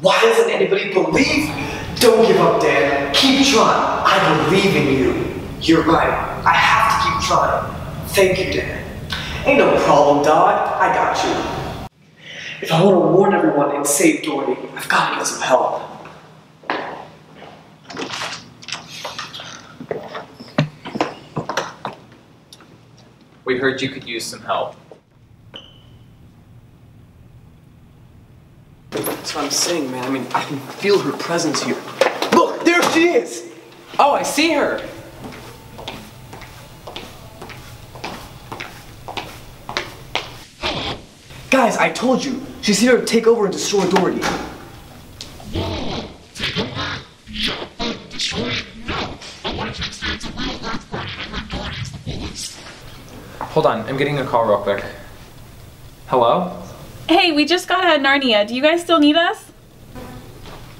Why doesn't anybody believe? Don't give up, Dan. Keep trying. I believe in you. You're right. I have to keep trying. Thank you, Dan. Ain't no problem, dog. I got you. If I want to warn everyone and save Dory, I've got to get some help. We heard you could use some help. That's what I'm saying, man. I mean, I can feel her presence here. Look, there she is! Oh, I see her! Guys, I told you. She's here to take over and destroy Dougherty. Hold on, I'm getting a call real quick. Hello? Hey, we just got out of Narnia. Do you guys still need us?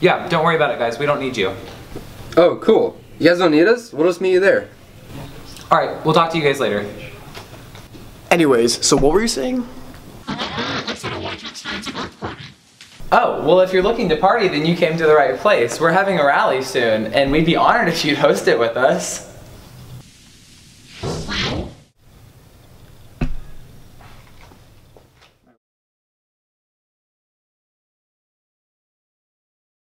Yeah, don't worry about it, guys. We don't need you. Oh, cool. You guys don't need us? We'll just meet you there. Alright, we'll talk to you guys later. Anyways, so what were you saying? Oh, well, if you're looking to party, then you came to the right place. We're having a rally soon, and we'd be honored if you'd host it with us.